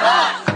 Yes.